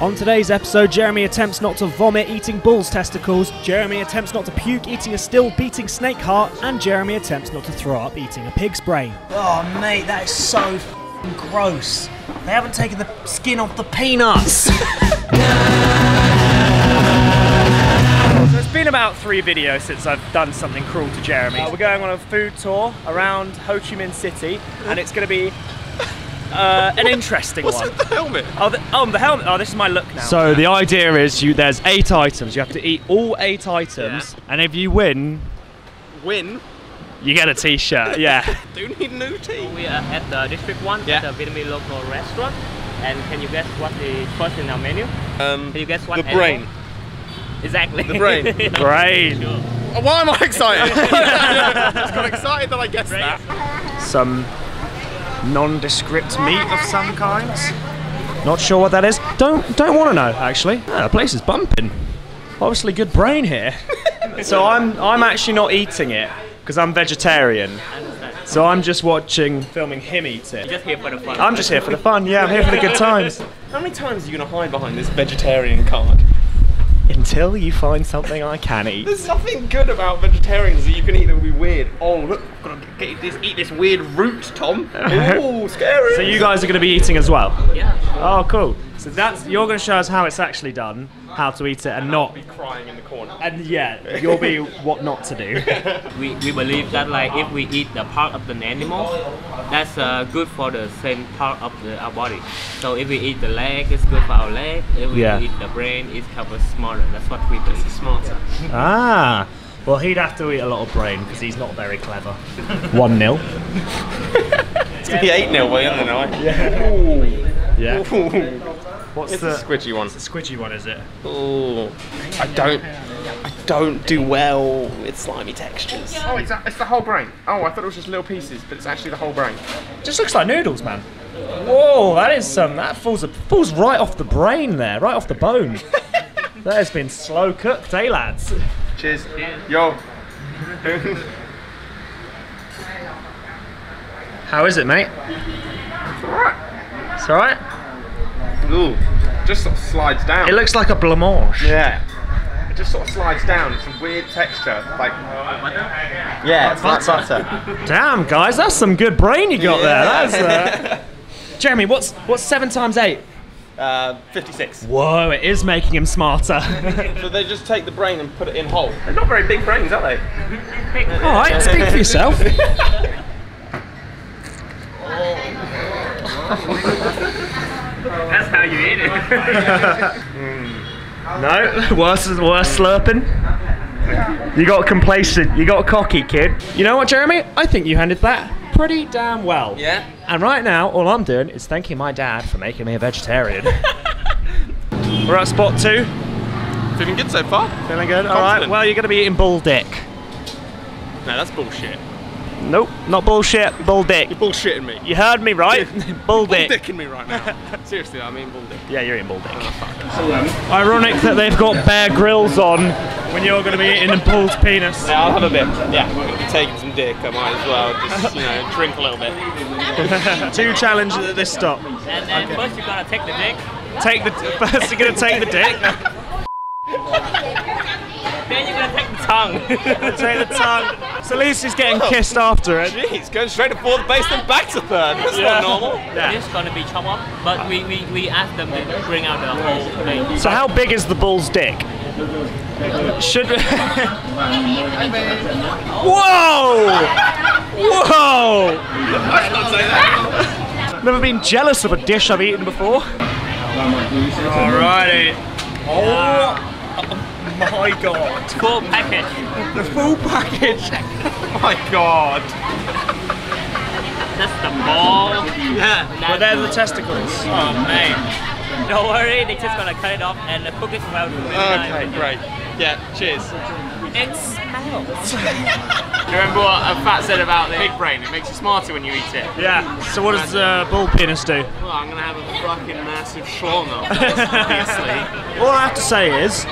On today's episode, Jeremy attempts not to vomit eating bull's testicles, Jeremy attempts not to puke eating a still beating snake heart, and Jeremy attempts not to throw up eating a pig's brain. Oh, mate, that is so f***ing gross. They haven't taken the skin off the peanuts. So it's been about three videos since I've done something cruel to Jeremy. Uh, we're going on a food tour around Ho Chi Minh City, and it's going to be uh, an interesting What's one. with the helmet? Oh, the, oh, the helmet. Oh, this is my look now. So the idea is, you there's eight items. You have to eat all eight items, and if you win, Win? you get a T-shirt. Yeah. Do you need new tea? We are at the District 1 Yeah. at the Vietnamese local restaurant. And can you guess what what is first in our menu? Um, Can you guess what the animal? brain. Exactly. The brain. Brain. Sure. Why am I excited? I just got excited that I guessed Brain. that. Some nondescript meat of some kinds. Not sure what that is. Don't don't want to know actually. Ah, the place is bumping. Obviously, good brain here. so I'm I'm actually not eating it because I'm vegetarian. So I'm just watching, filming him eat it. Just here for the fun. I'm just here for the fun. Yeah, I'm here for the good times. How many times are you going to hide behind this vegetarian card? Until you find something I can eat. There's nothing good about vegetarians that you can eat that would be weird. Oh, look, I've got to get this, eat this weird root, Tom. Ooh, scary. So you guys are going to be eating as well. Yeah. Oh, cool. So that's you're going to show us how it's actually done, how to eat it, and not. be crying in the corner. And yeah, you'll be what not to do. We, we believe that like if we eat the part of the animal, that's uh, good for the same part of the, our body. So if we eat the leg, it's good for our leg. If we Yeah. eat the brain, it helps us smarter. That's what we believe. Smarter. Ah. Well, he'd have to eat a lot of brain because he's not very clever. One nil. It's going to be 8 0 by the end of the night. Yeah. Ooh. What's It's the, a squidgy one. the squidgy one? Is it? Ooh. I don't. I don't do well with slimy textures. Oh, it's, it's the whole brain. Oh, I thought it was just little pieces, but it's actually the whole brain. Just looks like noodles, man. Whoa, that is some. That falls falls right off the brain there, right off the bone. that has been slow cooked, eh, lads? Cheers. Yo. How is it, mate? Alright. It's all right. Ooh. Just sort of slides down. It looks like a blancmange. Yeah. It just sort of slides down. It's a weird texture. Like. Yeah, it's like butter. Damn, guys, that's some good brain you got there. That's, uh... Jeremy, what's what's seven times eight? Uh, 56. Whoa, it is making him smarter. So they just take the brain and put it in whole. They're not very big brains, are they? All right, speak for yourself. That's how you eat it. No, worse is worse slurping. You got complacent. You got cocky, kid. You know what, Jeremy? I think you handled that pretty damn well. Yeah. And right now, all I'm doing is thanking my dad for making me a vegetarian. We're at spot two. Feeling good so far? Feeling good? All right. Well, you're going to be eating bull dick. No, that's bullshit. Nope, not bullshit. Bull dick. You're bullshitting me. You heard me right. bull dick. Bull dick. dicking me right now. Seriously, I mean bull dick. Yeah, you're in bull dick. Oh, Ironic that they've got Bear Grylls on when you're going to be eating a bull's penis. Yeah, I'll have a bit. Yeah, I'm going to be taking some dick. I might as well just, you know, drink a little bit. Two challenges at this stop. and then first you gotta take the dick. Take the first. You're going to take the dick. Then you're gonna take the tongue. take the tongue. So Lucy's getting oh. kissed after it. Jeez, going straight to fourth base then back to third. That's Yeah. not normal. Yeah. It's gonna be chopped up, but we, we, we asked them to bring out the whole thing. So how big is the bull's dick? Should. Whoa! Whoa! I can't say that. Never been jealous of a dish I've eaten before. Alrighty. Oh my god. Full package. The full package. My God. That's the ball. Yeah. But they're the testicles. Oh man. Don't worry, they're just gonna cut it off and cook it well. Okay, great. Yeah, cheers. It smells. You remember what a fat said about the pig brain? It makes you smarter when you eat it. Yeah. So what does uh, bull penis do? Well, I'm gonna have a fucking massive schlong obviously. All I have to say is,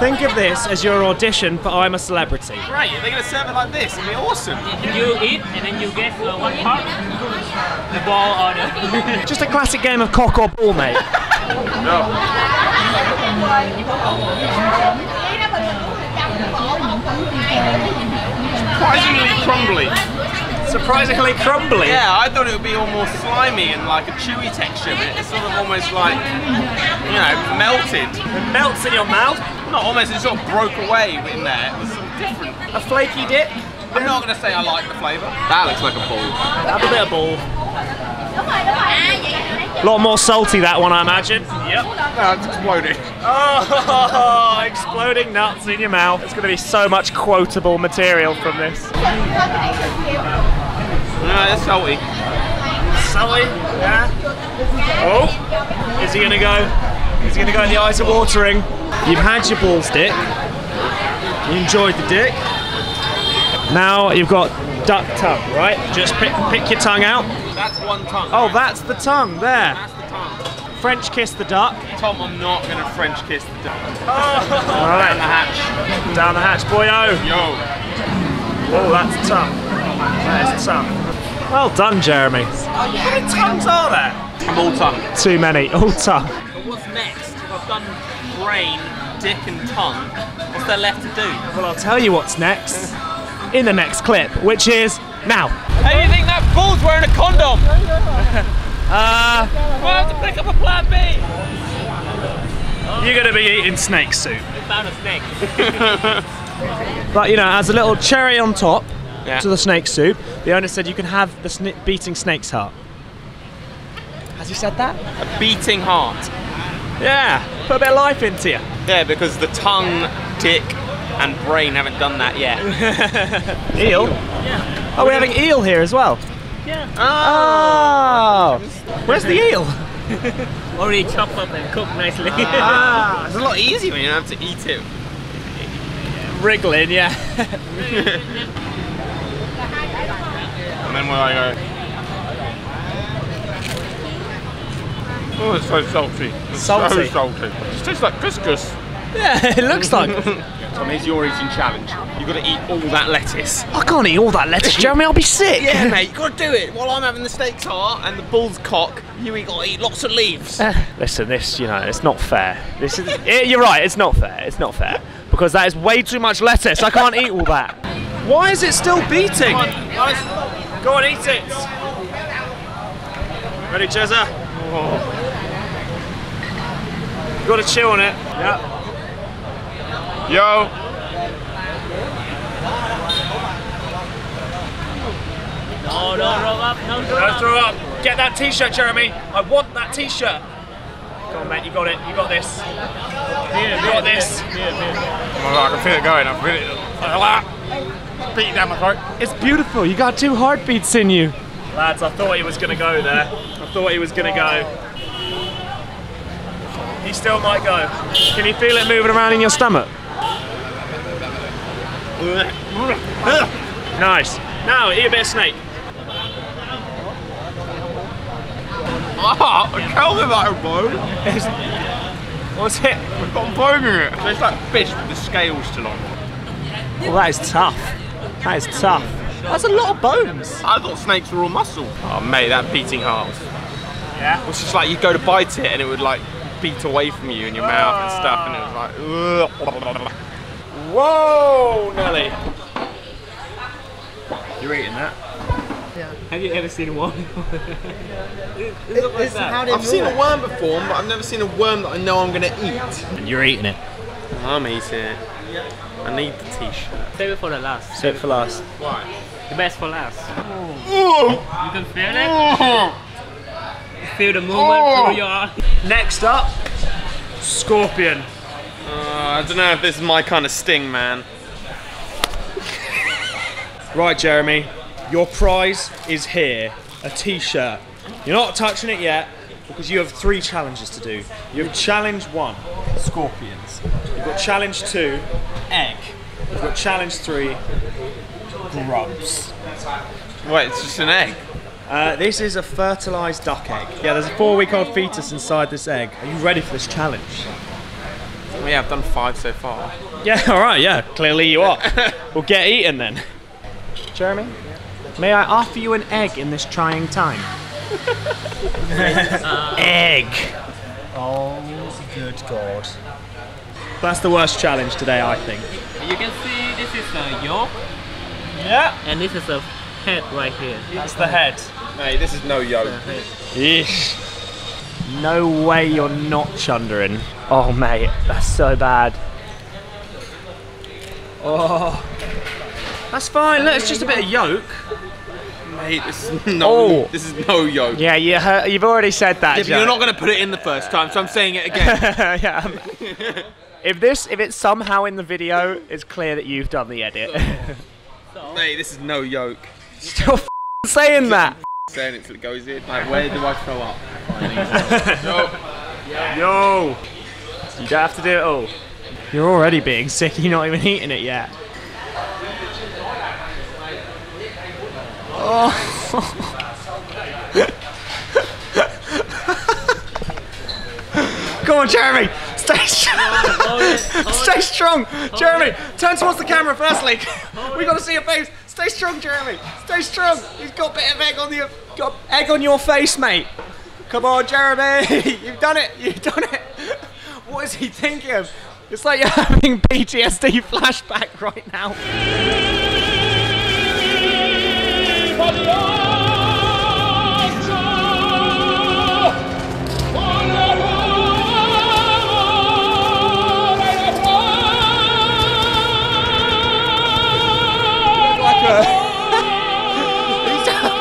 think of this as your audition for I'm a Celebrity. Right, they're gonna serve it like this. It'll be awesome. you eat and then you get uh, one part, the ball or the. Just a classic game of cock or ball, mate. No. Surprisingly crumbly. Surprisingly crumbly. Yeah, I thought it would be all more slimy and like a chewy texture, but it's sort of almost like, you know, melted. It melts in your mouth. Not almost, it sort of broke away in there. It was sort of different. A flaky dip. I'm not going to say I like the flavour. That looks like a ball. Have a bit of ball. A lot more salty that one, I imagine. Yep. No, it's exploding. Oh, exploding nuts in your mouth. It's going to be so much quotable material from this. No, it's salty. Salty? yeah. Oh, is he going to go? Is he going to go in the eyes of watering? You've had your balls dick. You enjoyed the dick. Now you've got duck tongue, right? Just pick, pick your tongue out. That's one tongue. Oh, that's the tongue there. That's the tongue. French kiss the duck. Tom, I'm not going to French kiss the duck. All Down the hatch. down the hatch, boyo. Yo. Oh, that's tough. That is tough. Well done, Jeremy. Oh, How many tongues are there? I'm all tongue. Too many. All tongue. But what's next? I've done brain, dick, and tongue, what's there left to do? Well, I'll tell you what's next in the next clip, which is now. How do you think bull's wearing a condom? Uh, We'll have to pick up a plan B. you're going to be eating snake soup. We found a snake. But, you know, as a little cherry on top Yeah. to the snake soup, the owner said you can have the sn- beating snake's heart. Has he said that? A beating heart. Yeah, put a bit of life into you. Yeah, because the tongue, dick, and brain haven't done that yet. Eel? Yeah. Oh, we're having eel here as well. Yeah. Oh! Where's the eel? Already chopped up and cooked nicely. Ah, It's a lot easier when you don't have to eat it. wriggling, yeah. And then where I go. Oh, it's so salty. It's Salty? So salty. It just tastes like couscous. Yeah, it looks like. Tom, here's your eating challenge. You've got to eat all that lettuce. I can't eat all that lettuce, Jeremy. I'll be sick. Yeah, mate, You've got to do it. While I'm having the steak's heart and the bull's cock, you eat, got to eat lots of leaves. Listen, this, you know, it's not fair. This is. eh, you're right. It's not fair. It's not fair because that is way too much lettuce. I can't eat all that. Why is it still beating? Come on, guys. Go on, eat it. Ready, Jezza? You got to chew on it. Yeah. Yo. no, no, roll up, no, roll Don't up. throw up. Get that t-shirt, Jeremy. I want that t-shirt. Come on, mate. You got it. You got this. You got this. Oh, I can feel it going. I can feel it. Beating down my throat. It's beautiful. You got two heartbeats in you. Lads, I thought he was going to go there. I thought he was going to go. He still might go. Can you feel it moving around in your stomach? Nice. Now, eat a bit of snake. Ah, tell me about a bone. What's it? I've got a bone in it. So it's like fish with the scales still on. Well, that is tough. That is tough. That's a lot of bones. I thought snakes were all muscle. Oh, mate, that beating heart. Yeah. It's just like you go to bite it and it would like beat away from you in your mouth and stuff, and it was like. Ugh. Whoa, Nelly. You're eating that. Yeah. Have you ever seen one? it, it look like that. I've seen a worm before, but I've never seen a worm that I know I'm gonna eat. And you're eating it. I'm eating it. I need the t-shirt. Save it for the last. Save it for last. Why? The best for last. Oh. You can feel it? Feel the movement through your Next up, scorpion. Uh, I don't know if this is my kind of sting, man. Right, Jeremy, your prize is here a t shirt. You're not touching it yet because you have three challenges to do. You have challenge one, scorpions. You've got challenge two, egg. You've got challenge three, grubs. Wait, it's just an egg. Uh, this is a fertilized duck egg. Yeah, there's a four week old fetus inside this egg. Are you ready for this challenge? Well, yeah, I've done five so far. Yeah, alright, yeah, clearly you are. we'll get eaten then. Jeremy, may I offer you an egg in this trying time? egg. Oh, good God. That's the worst challenge today, I think. You can see this is the yolk Yeah. and this is the head right here. That's the head. Hey, this is no yolk. Yeesh. No way you're not chundering. Oh, mate, that's so bad. Oh. That's fine. Look, it's just a bit of yolk. Mate, this is no. Oh. This is no yoke. Yeah, you heard, you've already said that. Yeah, but you're not going to put it in the first time, so I'm saying it again. yeah. if this, if it's somehow in the video, it's clear that you've done the edit. Mate, this is no yolk. Still f- saying that. Saying it till it goes in. Like, where do I throw up? Yo. You don't have to do it all. You're already being sick. You're not even eating it yet. Oh. Come on, Jeremy. Stay strong. Stay strong, Jeremy. Turn towards the camera firstly. we got to see your face. Stay strong, Jeremy. Stay strong. He's got a bit of egg on your got egg on your face, mate. Come on, Jeremy. You've done it. You've done it. What is he thinking of? It's like you're having PTSD flashback right now.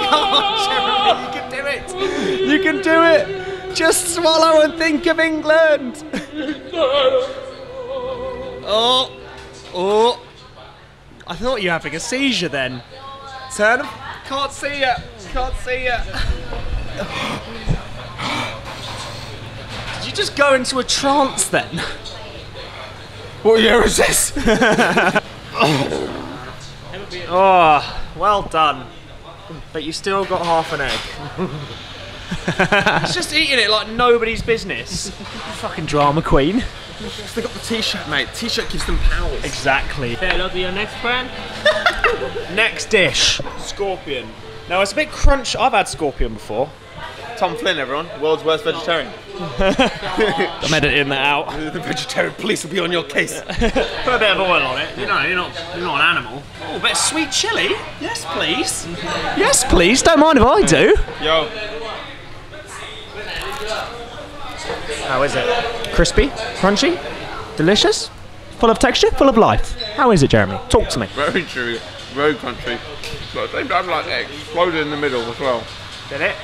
Come on, Jeremy. You can do it. You can do it. Just swallow and think of England. Oh, oh. I thought you were having a seizure then. Turn. Can't see it. Can't see it. Did you just go into a trance then? What year is this? Oh, well done. But you still got half an egg. He's just eating it like nobody's business. Fucking drama queen. they got the t-shirt, mate. T-shirt gives them powers. Exactly. Say hello to your next friend. Next dish. Scorpion. Now it's a bit crunch. I've had scorpion before. Tom Flynn, everyone. World's worst vegetarian. I'm editing that out. The vegetarian police will be on your case. Put a bit of oil on it. You know, you're not you're not an animal. Oh, a bit of sweet chili. Yes, please. yes, please. Don't mind if I do. Yo, How is it? Crispy, crunchy, delicious, full of texture, full of life. How is it, Jeremy? Talk to me. very true. Road country. But same time, like, it exploded in the middle as well. Did it?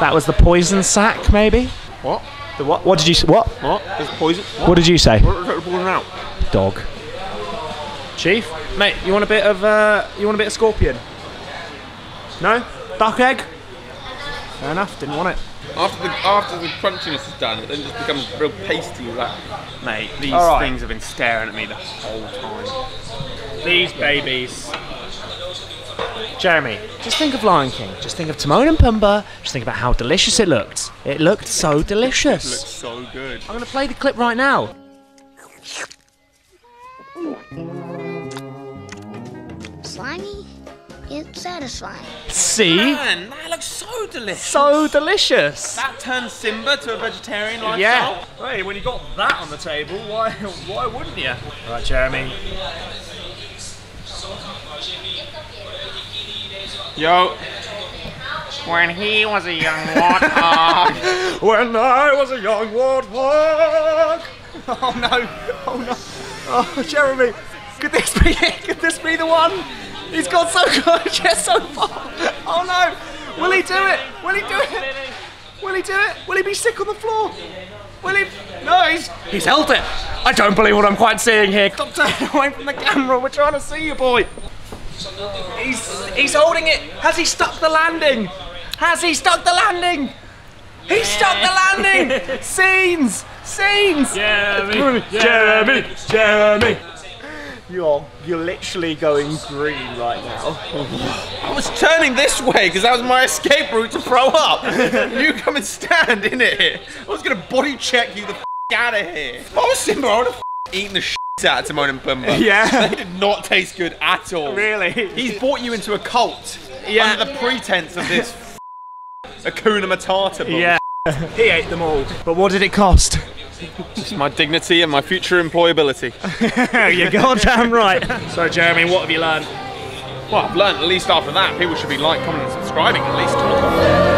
That was the poison sack, maybe. What? The what? What did you? What? What? There's poison? What what did you say? What took the poison out? Dog. Chief, mate, you want a bit of uh, you want a bit of scorpion? No? Duck egg? Fair enough. Didn't want it. After the after the crunchiness is done, it then just becomes real pasty. Like, mate, these All right. things have been staring at me the whole time. These babies. Jeremy, just think of Lion King. Just think of Timon and Pumbaa. Just think about how delicious it looked. It looked so delicious. It looks so good. I'm gonna play the clip right now. Satisfying. See? Man, that looks so delicious. So delicious. that turns Simba to a vegetarian lifestyle. Yeah. Hey, when you got that on the table, why why wouldn't you? All right, Jeremy. Yo. When he was a young warthog. When I was a young warthog. Oh no! Oh no! Oh, Jeremy, could this be it? Could this be the one? He's got so good, yes, so far. Oh no! Will he do it? Will he do it? Will he do it? Will he be sick on the floor? Will he? No, he's he's held it. I don't believe what I'm quite seeing here. Stop turning away from the camera. We're trying to see you, boy. He's he's holding it. Has he stuck the landing? Has he stuck the landing? He stuck the landing. Scenes, scenes. Jeremy, Jeremy, Jeremy. You're you're literally going green right now. I was turning this way because that was my escape route to throw up. you come and stand in it. I was gonna body check you the f- out of here. If I was Simba, I would have f- eaten the shit out of Timon and Pumbaa. Yeah. They did not taste good at all. Really? He's brought you into a cult Yeah. under the pretense of this Hakuna Matata. Yeah. He ate them all. But what did it cost? It's my dignity and my future employability. You're goddamn right. So, Jeremy, what have you learned? Well, I've learned at least after that, people should be like, commenting, and subscribing at least.